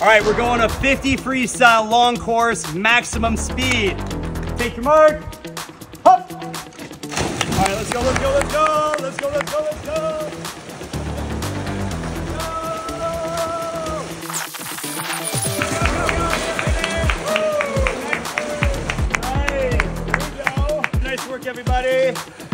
All right, we're going a 50 freestyle long course, maximum speed. Take your mark. Hop. All right, let's go, let's go, let's go, let's go, let's go, let's go. Nice work, everybody.